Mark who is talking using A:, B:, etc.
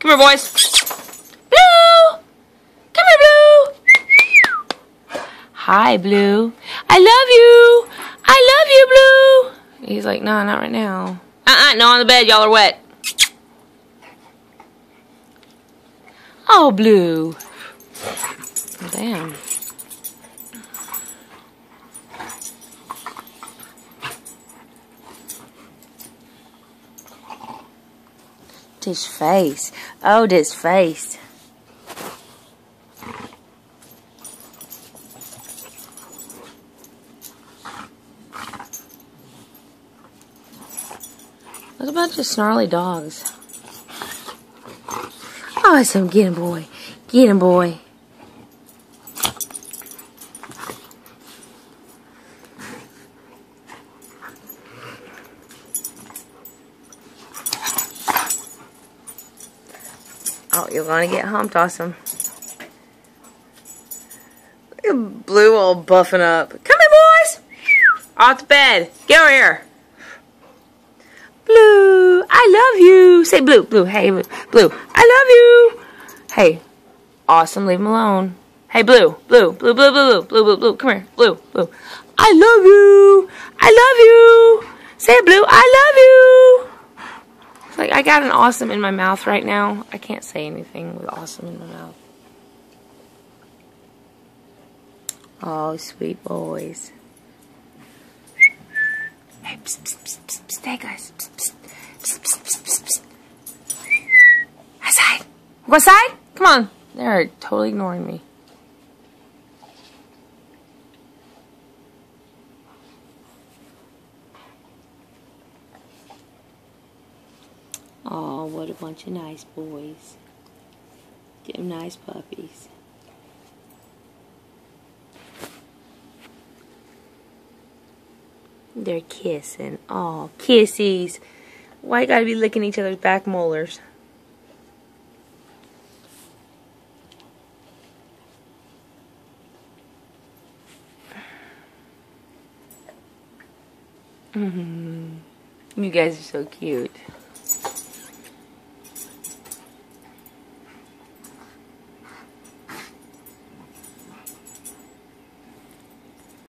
A: Come here, boys. Blue! Come here, Blue! Hi, Blue. I love you. I love you, Blue. He's like, no, not right now. Uh-uh, no on the bed. Y'all are wet. Oh, Blue. Damn. This face. Oh, this face. What bunch of snarly dogs? Oh, awesome. Get him, boy. Get him, boy. Oh, you're gonna get humped, awesome. Look at Blue all buffing up. Come here, boys! Off the bed. Get over here. Blue, I love you. Say Blue, Blue, hey, Blue, I love you. Hey, awesome, leave him alone. Hey, Blue, Blue, Blue, Blue, Blue, Blue, Blue, Blue, Blue, come here, Blue, Blue. I love you. I love you. Say Blue, I love you. I got an awesome in my mouth right now. I can't say anything with awesome in my mouth. Oh, sweet boys. Hey, psst, psst, psst, psst, hey guys. Psst, psst, psst. Go outside? Come on. They're totally ignoring me. Oh, what a bunch of nice boys. Them nice puppies. They're kissing. Oh, kissies. Why you gotta be licking each other's back molars? Mm -hmm. You guys are so cute.